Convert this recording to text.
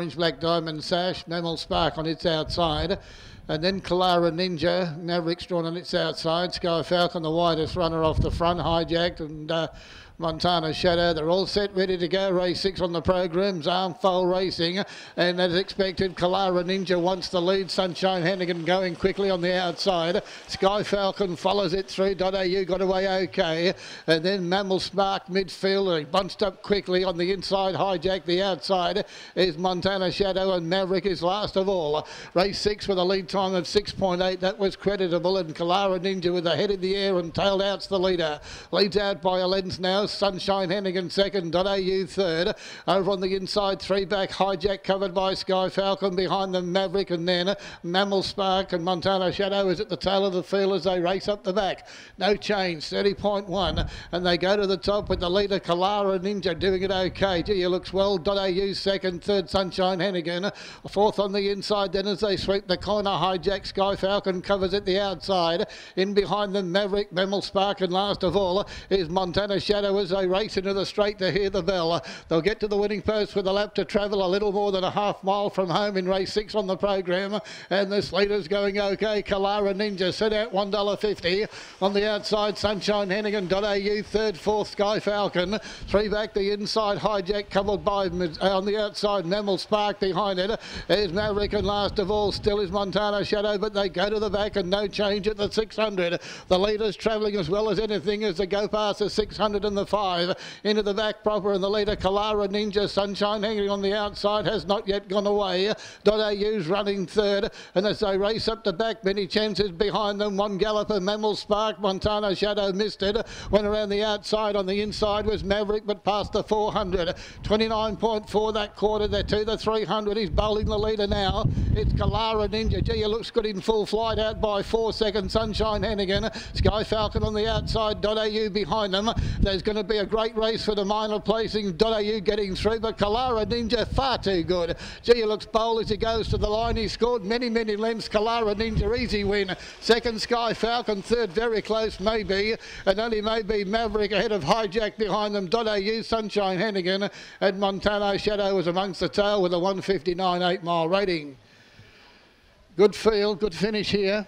Orange Black Diamond Sash, Mammal Spark on its outside. And then Kalara Ninja, Maverick's drawn on its outside. Sky Falcon, the widest runner off the front, hijacked. And uh, Montana Shadow. They're all set, ready to go. Race six on the program. Armfold Racing. And as expected, Kalara Ninja wants the lead. Sunshine Hannigan going quickly on the outside. Sky Falcon follows it through. .au got away okay. And then Mammal Spark midfield. He bunched up quickly on the inside. Hijack the outside is Montana Shadow and Maverick is last of all. Race six with a lead time of 6.8. That was creditable. And Kalara Ninja with the head in the air and tailed out's the leader. Leads out by a lens now. Sunshine Hennigan second, .au third. Over on the inside, three back, hijack covered by Sky Falcon. Behind them, Maverick and then Mammal Spark and Montana Shadow is at the tail of the field as they race up the back. No change, 30.1. And they go to the top with the leader, Kalara Ninja, doing it okay. Gee, looks well. .au second, third, Sunshine Hennigan. Fourth on the inside, then as they sweep the corner, hijack Sky Falcon covers at the outside. In behind them, Maverick, Mammal Spark, and last of all is Montana Shadow as they race into the straight to hear the bell. They'll get to the winning post with a lap to travel a little more than a half mile from home in race six on the program. And this leader's going okay. Kalara Ninja set out $1.50. On the outside, Sunshine Hennigan.au, third, fourth, Sky Falcon. Three back the inside, Hijack covered by uh, on the outside, Mammal Spark behind it. There's Maverick and last of all still is Montana Shadow, but they go to the back and no change at the 600. The leader's travelling as well as anything as they go past the 600 and the five. Into the back proper and the leader Kalara Ninja Sunshine hanging on the outside has not yet gone away. .au's running third and as they race up the back many chances behind them. One galloper Mammal Spark Montana Shadow missed it went around the outside on the inside was Maverick but past the 400 29.4 that quarter they're to the 300 he's bowling the leader now. It's Kalara Ninja gee it looks good in full flight out by four seconds Sunshine Hennigan Sky Falcon on the outside .au behind them there's going to be a great race for the minor placing. .au getting through, but Kalara Ninja far too good. Gee, looks bold as he goes to the line. He scored many, many lengths. Kalara Ninja, easy win. Second, Sky Falcon. Third, very close, maybe. And only maybe Maverick ahead of Hijack behind them. .au, Sunshine Hennigan. And Montana Shadow was amongst the tail with a 159 8 mile rating. Good field, good finish here.